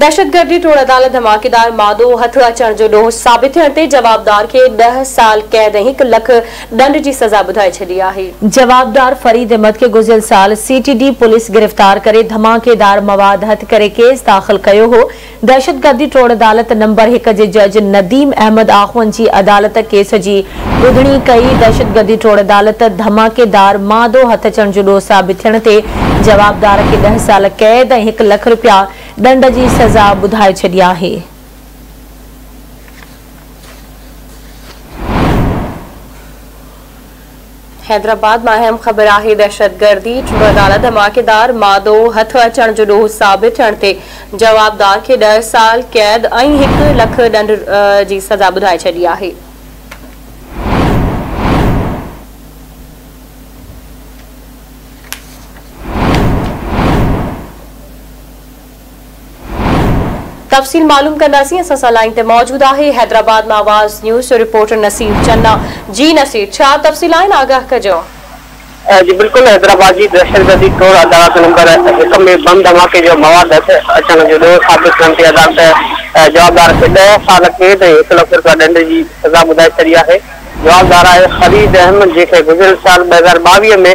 दहशतगर्दी टोड़ अदालत धमाकेदार मादो हथ अचण जो ॾोह साबित थियण ते जवाबदार खे ॾह साल क़ैद ऐं हिकु लख ॾंड जी सज़ा ॿुधाए छॾी आहे। जवाबदार फरीद अहमद खे गुज़िरियल साल सीटीडी पुलिस गिरफ़्तार करे, धमाकेदार मवाद हथ करे केस दाख़िल कयो हो। दहशतगर्दी टोड़ अदालत नंबर हिक जे जज नदीम अहमद आख़वन जी अदालत केस जी ॿुधणी कई। दहशतगर्दी टोड़ अदालत धमाकेदार मादो हथ अचण जो ॾोह साबित थियण ते जवाबदार खे ॾह साल क़ैद ऐं हिकु लख रुपया ॾंड जी सज़ा ॿुधाए छॾी आहे हैदराबाद माँ अहम ख़बर आहे, दहशतगर्दी अदालत धमाकेदार मादो हथ अचण जो ॾोह साबित थियण जवाबदार खे ॾह साल क़ैद ऐं हिकु लख ॾंड जी सज़ा ॿुधाए छॾी आहे। तफ़सील मालूम कंदासीं असां सां लाइन हैदराबाद में आवाज़ न्यूज़ रिपोर्टर नसीर चन्ना। जी नसीर, छा तफ़सील आगाह कजो जी, बिल्कुल, हैदराबाद जी दहशतगर्दी टोड़ अदालत नंबर हिक में बम धमाके जो मवाद अचण जो साबित करण ते अदालत जवाबदार खे ॾह साल क़ैद हिकु लख रुपया ॾंड जी सज़ा ॿुधाए छॾी आहे जवाबदार आहे ख़रीद अहमद जंहिंखे गुज़िरियल साल ॿ हज़ार ॿावीह में